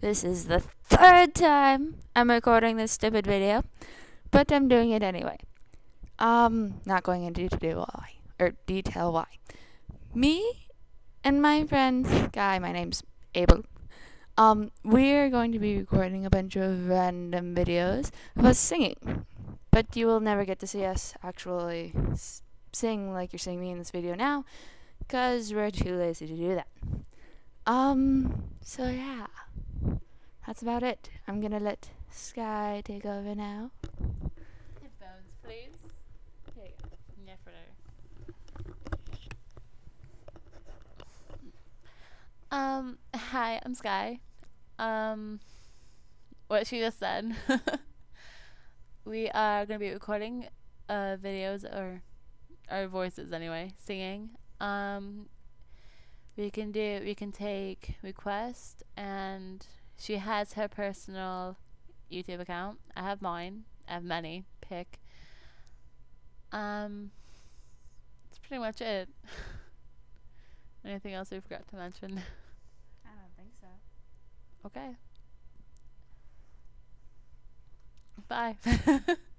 This is the third time I'm recording this stupid video, but I'm doing it anyway. Um, not going into detail why, or detail why. Me and my friend Sky, my name's Abel. Um, we're going to be recording a bunch of random videos of us singing, but you will never get to see us actually sing like you're seeing me in this video now, cause we're too lazy to do that. Um, so yeah. That's about it. I'm gonna let Sky take over now. Headphones, please. There you go. Um, hi, I'm Sky. Um, what she just said. we are gonna be recording uh videos or our voices anyway, singing. Um, we can do we can take requests and she has her personal YouTube account. I have mine. I have many. Pick. Um, that's pretty much it. Anything else we forgot to mention? I don't think so. Okay. Bye.